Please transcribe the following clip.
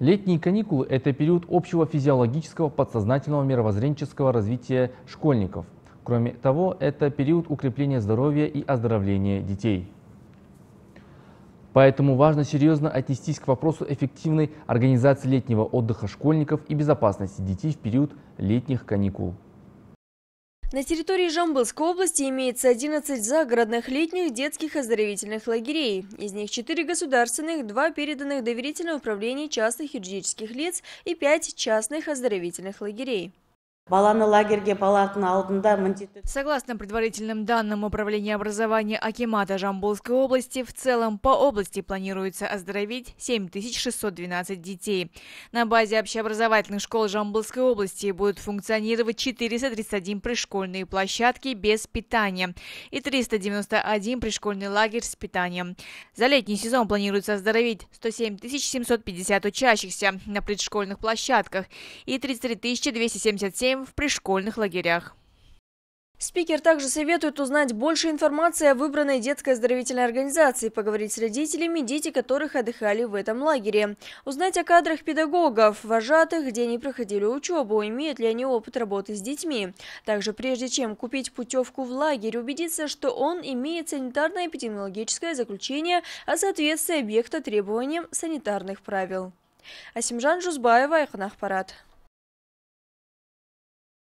Летние каникулы – это период общего физиологического, подсознательного, мировоззренческого развития школьников. Кроме того, это период укрепления здоровья и оздоровления детей. Поэтому важно серьезно отнестись к вопросу эффективной организации летнего отдыха школьников и безопасности детей в период летних каникул. На территории Жамбылской области имеется 11 загородных летних детских оздоровительных лагерей. Из них 4 государственных, 2 переданных доверительное управление частных юридических лиц и 5 частных оздоровительных лагерей. Согласно предварительным данным Управления образования Акимата Жамбулской области, в целом по области планируется оздоровить 7612 детей. На базе общеобразовательных школ Жамбулской области будут функционировать 431 пришкольные площадки без питания и 391 пришкольный лагерь с питанием. За летний сезон планируется оздоровить 107 750 учащихся на предшкольных площадках и 33 277 в пришкольных лагерях. Спикер также советует узнать больше информации о выбранной детской оздоровительной организации, поговорить с родителями, дети которых отдыхали в этом лагере, узнать о кадрах педагогов, вожатых, где они проходили учебу, имеют ли они опыт работы с детьми. Также прежде чем купить путевку в лагерь, убедиться, что он имеет санитарно-эпидемиологическое заключение о соответствии объекта требованиям санитарных правил. Асимжан Жузбаева, Айханах Парад.